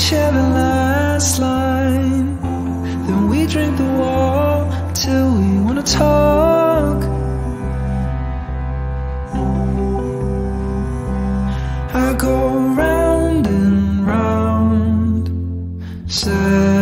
share the last line. Then we drink the wall till we wanna talk. I go round and round. say.